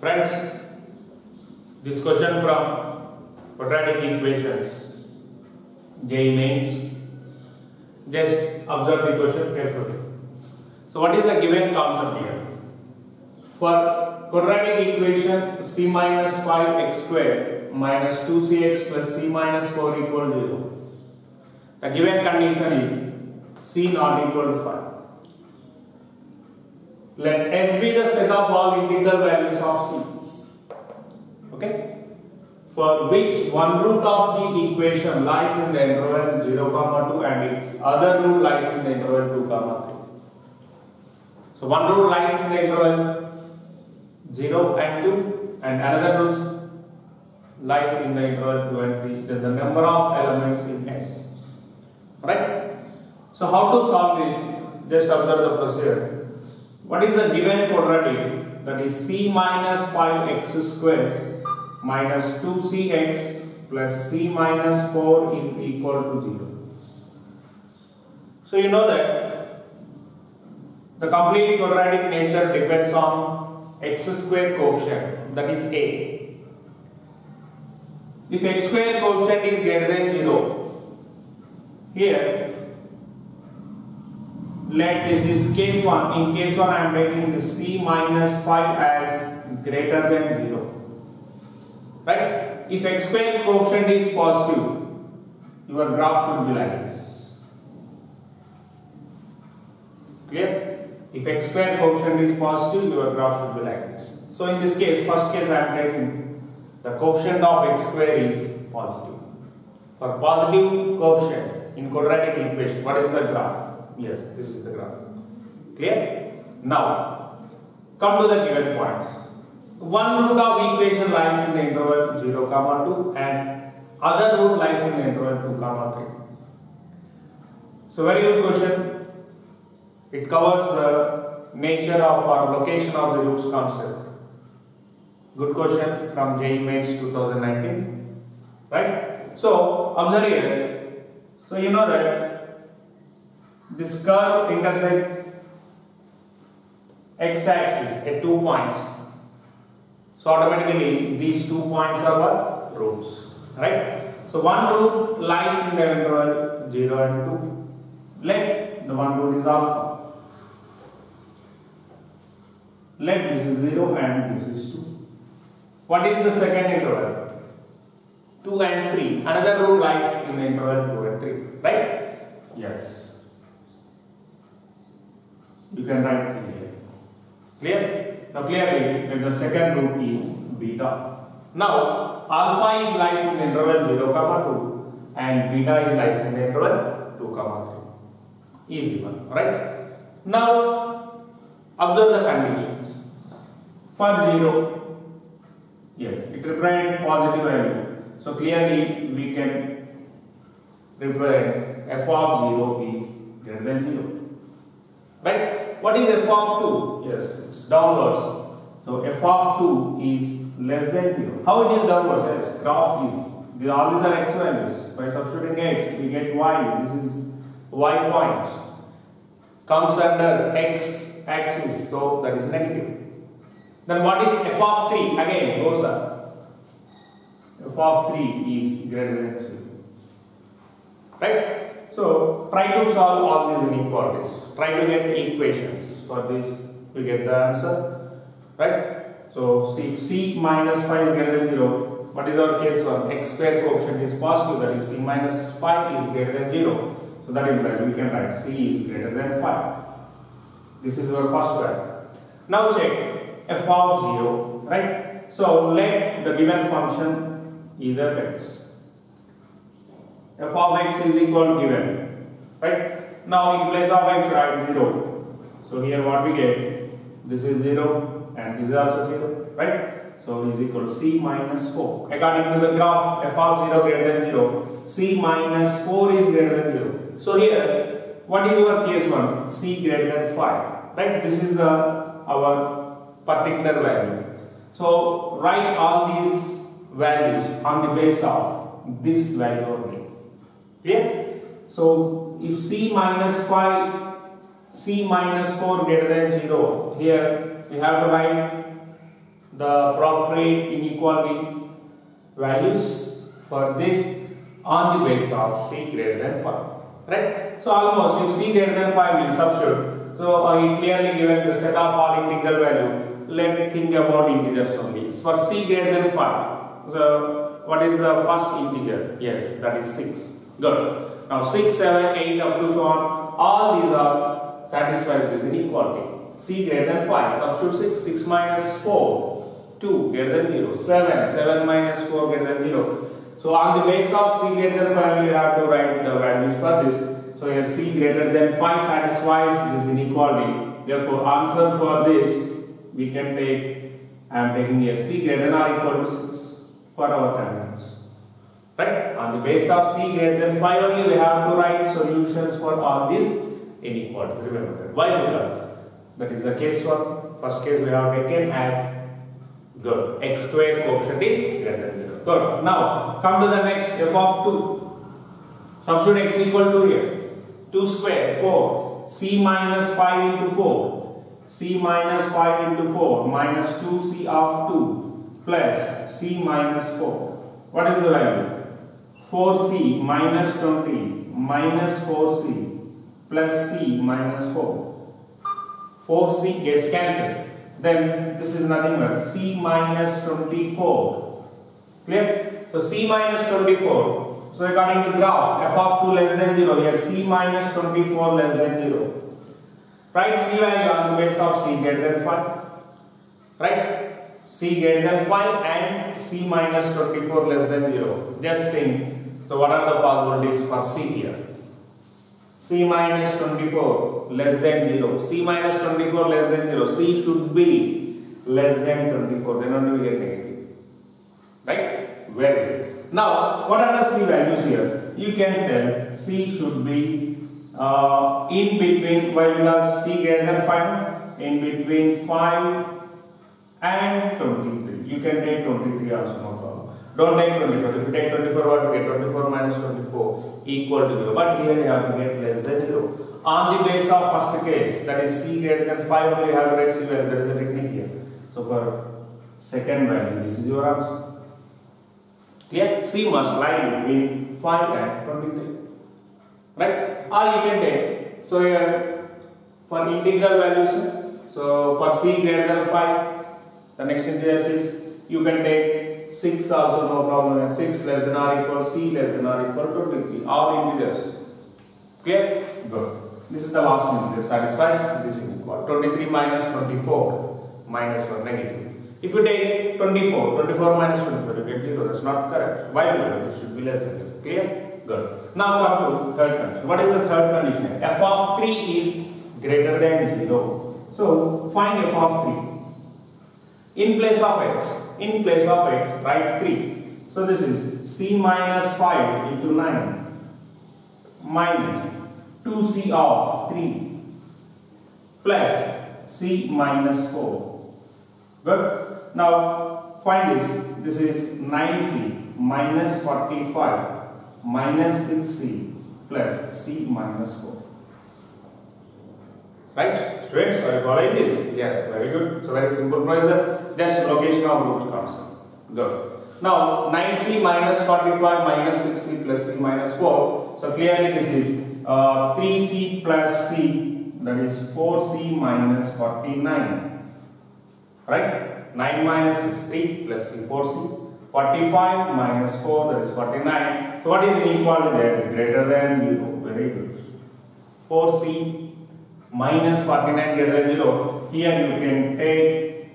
Friends, this question from quadratic equations, JEE mains, just observe the question carefully. So what is the given concept here? For quadratic equation c minus 5x square minus 2cx plus c minus 4 equal to 0. The given condition is c not equal to 5. Let S be the set of all integral values of C. Okay? For which one root of the equation lies in the interval 0, comma 2 and its other root lies in the interval 2, comma 3. So one root lies in the interval 0 and 2 and another root lies in the interval 2 and 3. Then the number of elements in S. Right? So how to solve this? Just observe the procedure. What is the given quadratic? That is c minus 5x square minus 2cx plus c minus 4 is equal to 0. So you know that the complete quadratic nature depends on x square coefficient that is a. If x square coefficient is greater than 0, here let this is case 1. In case 1 I am taking the c minus 5 as greater than 0. Right? If x square coefficient is positive, your graph should be like this. Clear? If x square coefficient is positive, your graph should be like this. So in this case, first case I am taking the coefficient of x square is positive. For positive coefficient in quadratic equation, what is the graph? Yes, this is the graph. Clear? Now, come to the given points. One root of equation lies in the interval 0, comma 2 and other root lies in the interval 2, comma 3. So very good question. It covers the nature of or location of the roots concept. Good question from JEE Mains 2019. Right? So, observe here. So, you know that this curve intersects x-axis at two points. So, automatically these two points are what? Roots. Right? So, one root lies in the interval 0 and 2. Let the one root is alpha. Let this is 0 and this is 2. What is the second interval? 2 and 3. Another root lies in the interval 2 and 3. Right? Yes. You can write here. Clear? Now clearly that the second root is beta. Now alpha is lies in interval 0, comma 2 and beta is lies in interval 2, comma 3. Easy one, right? Now observe the conditions. For 0, yes, it represents positive value. So clearly we can represent f of 0 is greater than 0. Right? What is f of 2? Yes, it's downwards. So f of 2 is less than 0. How it is downwards? Yes, graph is. These, All these are x values. By substituting x, we get y. This is y point. Comes under x axis. So that is negative. Then what is f of 3? Again, goes up. f of 3 is greater than 0. Right? So try to solve all these inequalities. Try to get equations. For this, we get the answer. Right? So if c minus 5 is greater than 0, what is our case one? x square coefficient is positive, that is c minus 5 is greater than 0. So that implies we can write c is greater than 5. This is our first one. Now check f of 0, right? So let the given function is fx f of x is equal to given right? Now in place of x write 0 so here what we get? This is 0 and this is also 0 right? So is equal to c minus 4 according to the graph f of 0 greater than 0 c minus 4 is greater than 0 so here what is your case 1 c greater than 5 right? This is the our particular value. So write all these values on the base of this value only Clear? So if c minus 5, c minus 4 greater than 0, here we have to write the appropriate inequality values for this on the base of c greater than 5. Right? So almost if c greater than 5 will substitute. So uh, clearly given the set of all integral value. Let think about integers only. For c greater than 5. So what is the first integer? Yes, that is 6. Good. Now 6, 7, 8 up to so on. All these are satisfies this inequality. c greater than 5. Substitute 6. 6 minus 4. 2 greater than 0. 7. 7 minus 4 greater than 0. So on the base of c greater than 5 you have to write the values for this. So here c greater than 5 satisfies this inequality. Therefore answer for this we can take I am taking here c greater than or equal to 6 for our terminals. Right? On the base of c greater than 5 only we have to write solutions for all these inequalities. Remember that. Why? Because that is the case for first case we have taken as good. x square coefficient is greater than 0. Good. Now come to the next f of 2. Substitute x equal to here. 2 square 4. c minus 5 into 4. c minus 5 into 4 minus 2c of 2 plus c minus 4. What is the value? 4c minus 20 minus 4c plus c minus 4. 4c gets cancelled. Then this is nothing but c minus 24. Clear? So c minus 24. So according to graph, f of 2 less than 0, here c minus 24 less than 0. Write c value on the base of c greater than 5. Right? c greater than 5 and c minus 24 less than 0. Just think. So what are the possibilities for c here? c minus 24 less than 0. c minus 24 less than 0. c should be less than 24. Then only we get negative. Right? Very good. Now, what are the c values here? You can tell c should be uh, in between, why because c greater than 5, in between 5 and 23. You can take 23 also. Don't take 24. If you take 24, what you get? 24 minus 24 equal to 0. But here you have to get less than 0. On the base of first case, that is c greater than 5, only you have to write c value. There is a technique here. So for second value, this is your answer. Clear? C must lie between 5 and 23. Right? Or you can take, so here for integral values, so for c greater than 5, the next integer is you can take 6 also no problem, 6 less than or equal, c less than or equal to 23, all integers. Clear? Good. This is the last integer, satisfies this inequality. 23 minus 24 minus 1 negative. If you take 24, 24 minus 24, you get 0. That's not correct. Why? It should be less than 0. Clear? Good. Now come to third condition. What is the third condition? f of 3 is greater than 0. So find f of 3. In place of x, in place of x, write 3. So this is c minus 5 into 9 minus 2c of 3 plus c minus 4. Good. Now find this. This is 9c minus 45 minus 6c plus c minus 4. Right? Students, are you following this? Yes, very good. A very simple procedure. Just location of root constant. Good. Now 9c minus 45 minus 6c plus c minus 4. So clearly this is uh, 3c plus c that is 4c minus 49. Right? 9 minus 6 3 plus c 4c. 45 minus 4 that is 49. So what is the inequality there? Greater than 0. Very good. 4c minus 49 greater than 0. Here you can take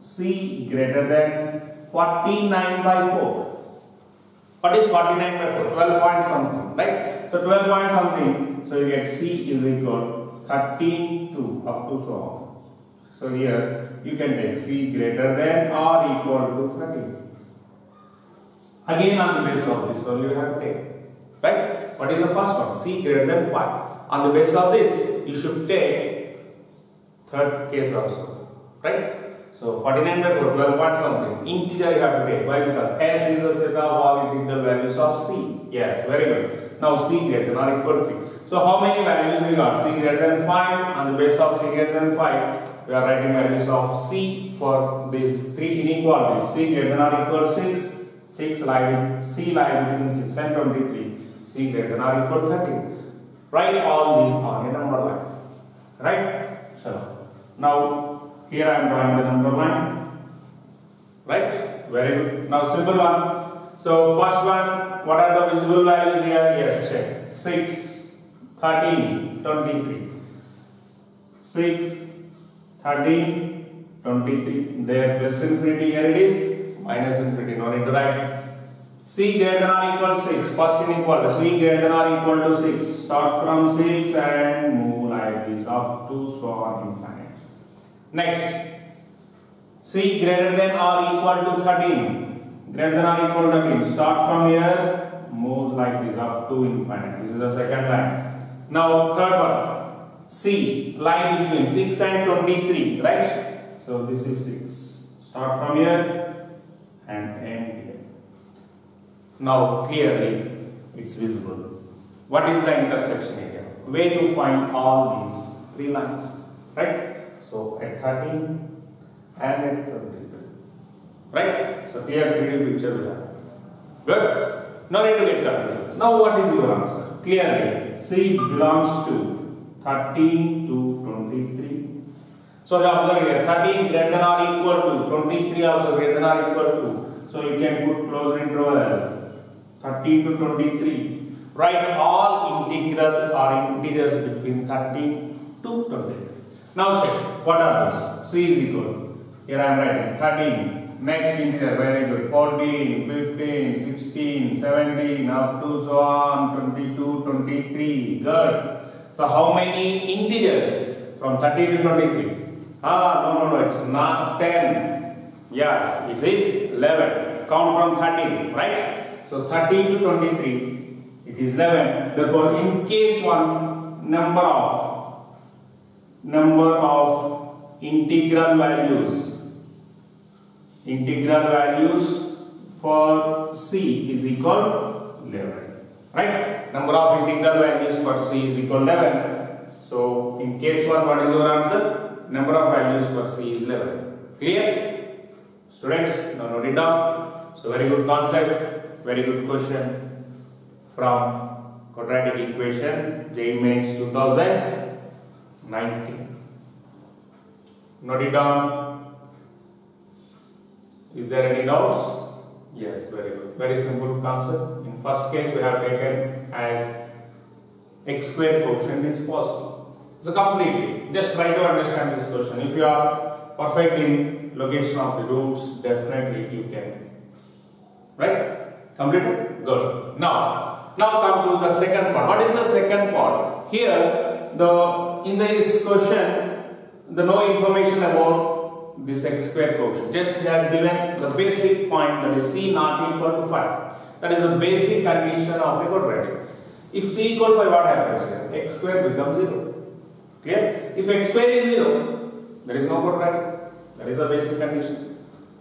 c greater than 49 by 4. What is 49 by 4? 12 point something, right? So 12 point something. So you get c is equal 13 to up to so on. So here you can take c greater than or equal to 13. Again on the basis of this only you have to take. Right? What is the first one? c greater than 5. On the basis of this, you should take third case also. Right? So 49 by 4, 12 point something. Integer you have to take. Why? Because S is the set of all integral values of C. Yes, very good. Now C greater than or equal to 3. So how many values we got? c greater than 5 on the base of c greater than 5 we are writing values of c for these three inequalities c greater than or equal to 6 6 lie c lie between 6 and 23 c greater than or equal to 13 write all these on a number line right? So now here i am drawing the number line right? Very good. Now simple one. So first one what are the visible values here? Yes check. 6 13, 23. 6, 13, 23. There plus infinity here it is, minus infinity, no need to write. C greater than or equal to 6, first in inequality, C greater than or equal to 6. Start from 6 and move like this up to so on infinite. Next, C greater than or equal to 13, greater than or equal to 13. Start from here, moves like this up to infinite. This is the second line. Now third one, C, line between 6 and 23, right? So this is 6. Start from here and end here. Now clearly it's visible. What is the intersection area? Where to find all these three lines, right? So at 13 and at 23, right? So clear 3D picture we have. Good. No need to get confused. Now what is your answer? Clearly, C belongs to 13 to 23. So you observe here, 13 greater than or equal to 23 also greater than or equal to. So you can put closed interval 13 to 23. Write all integral or integers between 13 to 23. Now check what are those? C is equal. Here I am writing 13 Next integer, very good. 14, 15, 16, 17, up to so on, 22, 23. Good. So how many integers from 30 to 23? Ah, no, no, no, it's not 10. Yes, it is 11. Count from 13, right? So 30 to 23, it is 11. Therefore, in case one number of number of integral values. Integral values for C is equal 11 right? Number of integral values for C is equal 11 so in case 1 what is your answer? Number of values for C is 11 clear? Students now note it down. So very good concept very good question from quadratic equation Mains 2019 note it down is there any doubts? Yes, very good. Very simple concept. In first case, we have taken as x square coefficient is possible. So completely, just try to understand this question. If you are perfect in location of the roots, definitely you can. Right? Completed? Good. Now, now come to the second part. What is the second part? Here, the in this question, the no information about this x square coefficient. Just has given the basic point that is c not equal to 5. That is the basic condition of a quadratic. If c equal to 5, what happens here? x square becomes 0. Clear? If x square is 0, there is no quadratic. That is the basic condition.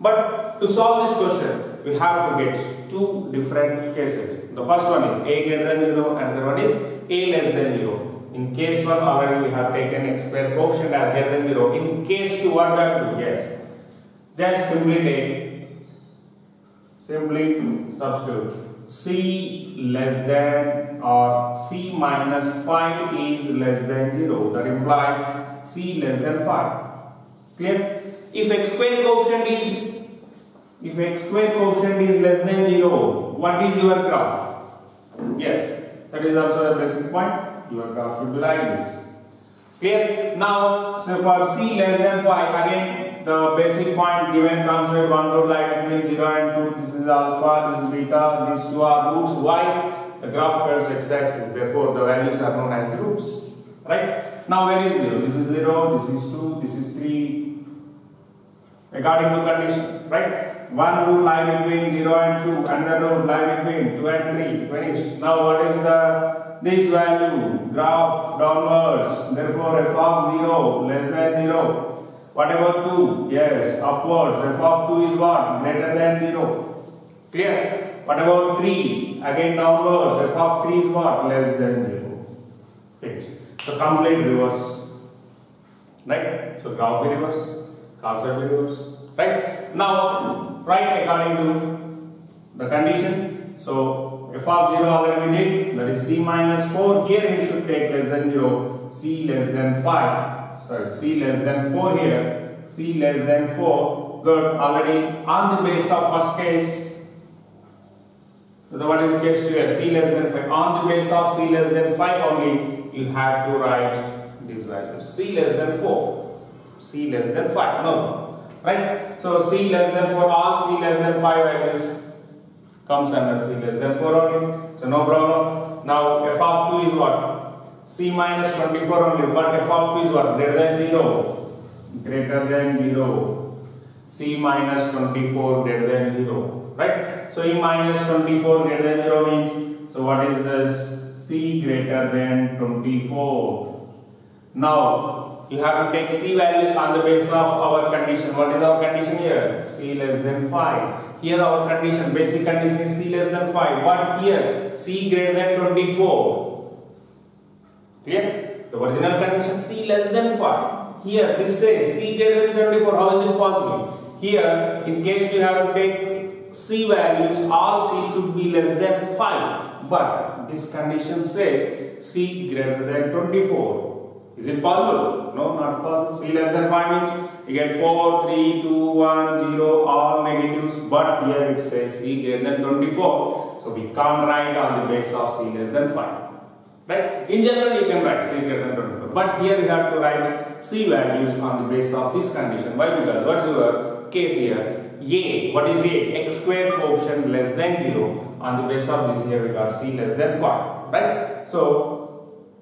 But to solve this question, we have to get two different cases. The first one is a greater than 0 and the one is a less than 0. In case 1 already we have taken x square coefficient as greater than 0. In case 2 what we have to do? Yes. Just simply take, simply substitute c less than or c minus 5 is less than 0. That implies c less than 5. Clear? If x square coefficient is if x square coefficient is less than 0, what is your graph? Yes, that is also a basic point your graph should be like this. Clear? Now, so for c less than 5, again the basic point given comes with one root line between 0 and 2. This is alpha, this is beta, these two are roots. Why? The graph curves x-axis, therefore the values are known as roots. Right? Now where is 0? This is 0, this is 2, this is 3. According to condition, right? One root lie between 0 and 2, another root lie between 2 and 3. Finished. Now what is the this value, graph downwards, therefore f of 0 less than 0. What about 2? Yes, upwards, f of 2 is what? Greater than 0. Clear? What about 3? Again downwards, f of 3 is what? Less than 0. Finish. So complete reverse. Right? So graph be reverse, be reverse. Right? Now write according to the condition. So f of 0 already we did that is c minus 4. Here you should take less than 0, c less than 5. Sorry, c less than 4 here, c less than 4. Good, already on the base of first case. So the what is case 2 here? c less than 5. On the base of c less than 5 only, you have to write these values. c less than 4, c less than 5. No, right? So c less than 4, all c less than 5 values comes under c less than 4 only. So no problem. Now f of 2 is what? c minus 24 only. But f of 2 is what? Greater than 0. Greater than 0. c minus 24 greater than 0. Right? So e minus 24 greater than 0 means, so what is this? c greater than 24. Now, you have to take c values on the basis of our condition. What is our condition here? c less than 5. Here our condition, basic condition is c less than 5. But here, c greater than 24. Clear? The original condition c less than 5. Here, this says c greater than 24. How is it possible? Here, in case you have to take c values, all c should be less than 5. But this condition says c greater than 24. Is it possible? No, not possible. c less than 5 means you get 4, 3, 2, 1, 0, all negatives. But here it says c greater than 24. So we can't write on the base of c less than 5. Right? In general, you can write c greater than 24. But here we have to write c values on the base of this condition. Why? Because what's your case here? a, what is a? x square coefficient less than 0. On the base of this here we got c less than 5. Right? So,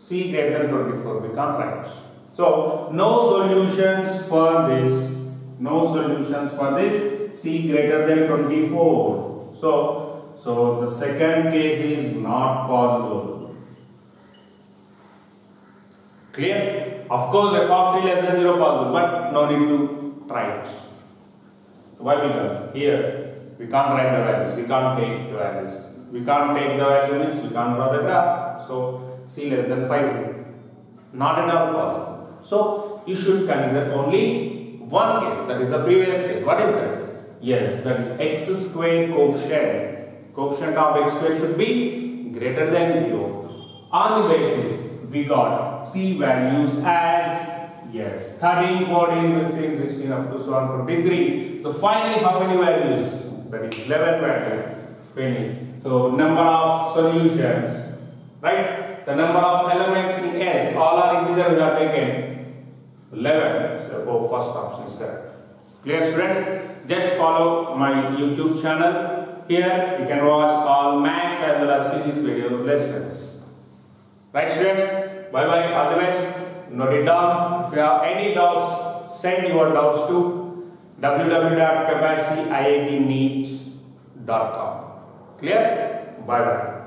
c greater than 24 we can't write. So, no solutions for this. No solutions for this. c greater than 24. So, so the second case is not possible. Clear? Of course, f of 3 less than 0 possible, but no need to try it. Why? Because here we can't write the values, we can't take the values. We can't take the value means we can't draw the graph. So c less than 5 is not at all possible. So you should consider only one case, that is the previous case. What is that? Yes, that is x square coefficient. Coefficient of x square should be greater than 0. On the basis we got c values as Yes, 13, 14, 15, 16 up to so on 23. So finally how many values? That is 11 value. Finish. So number of solutions, right? The number of elements in S, all are integer we have taken 11. Therefore first option is correct. Clear students? Just follow my YouTube channel. Here you can watch all maths as well as physics video lessons. Right students? Bye bye. The note it down. If you have any doubts, send your doubts to www.capacityIItmeet.com. Clear? Bye bye.